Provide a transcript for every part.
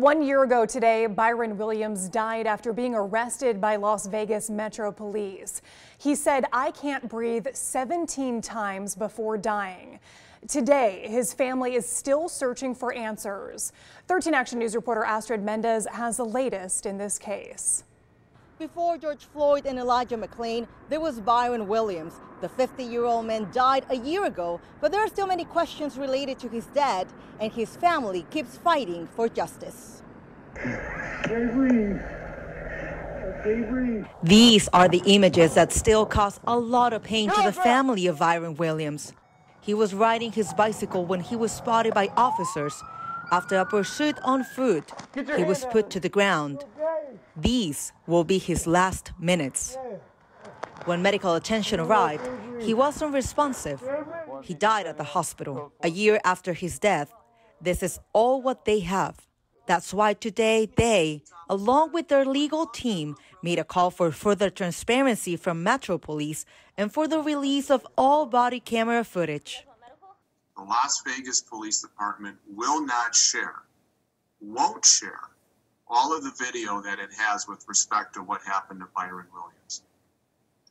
One year ago today, Byron Williams died after being arrested by Las Vegas Metro Police. He said, I can't breathe 17 times before dying. Today, his family is still searching for answers. 13 Action News reporter Astrid Mendez has the latest in this case. Before George Floyd and Elijah McClain, there was Byron Williams. The 50 year old man died a year ago, but there are still many questions related to his death, and his family keeps fighting for justice. These are the images that still cause a lot of pain to the family of Byron Williams. He was riding his bicycle when he was spotted by officers. After a pursuit on foot, he was put to the ground. These will be his last minutes. When medical attention arrived, he wasn't responsive. He died at the hospital a year after his death. This is all what they have. That's why today they, along with their legal team, made a call for further transparency from Metro Police and for the release of all body camera footage. The Las Vegas Police Department will not share, won't share all of the video that it has with respect to what happened to Byron Williams.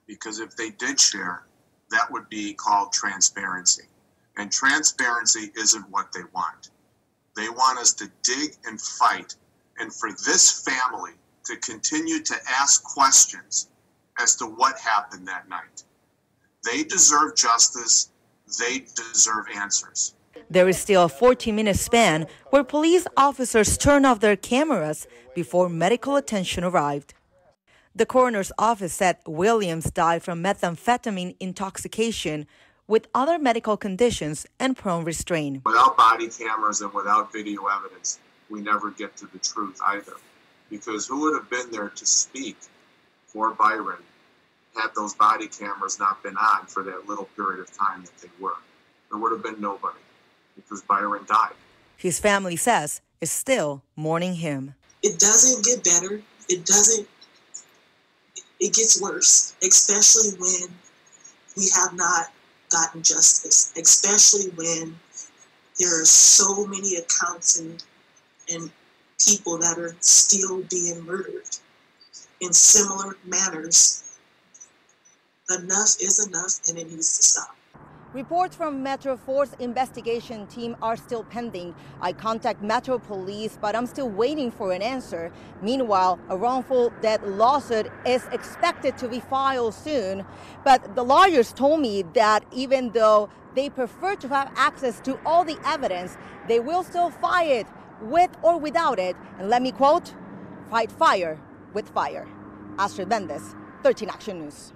Because if they did share, that would be called transparency. And transparency isn't what they want. They want us to dig and fight, and for this family to continue to ask questions as to what happened that night. They deserve justice, they deserve answers. There is still a 14 minute span where police officers turn off their cameras before medical attention arrived. The coroner's office said Williams died from methamphetamine intoxication with other medical conditions and prone restraint. Without body cameras and without video evidence, we never get to the truth either. Because who would have been there to speak for Byron had those body cameras not been on for that little period of time that they were? There would have been nobody because Byron died. His family says is still mourning him. It doesn't get better. It doesn't, it gets worse, especially when we have not gotten justice, especially when there are so many accounts and, and people that are still being murdered in similar manners. Enough is enough and it needs to stop. Reports from Metro Force investigation team are still pending. I contact Metro Police, but I'm still waiting for an answer. Meanwhile, a wrongful death lawsuit is expected to be filed soon. But the lawyers told me that even though they prefer to have access to all the evidence, they will still fight it with or without it. And let me quote, fight fire with fire. Astrid Mendez, 13 Action News.